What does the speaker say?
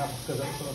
啊，各个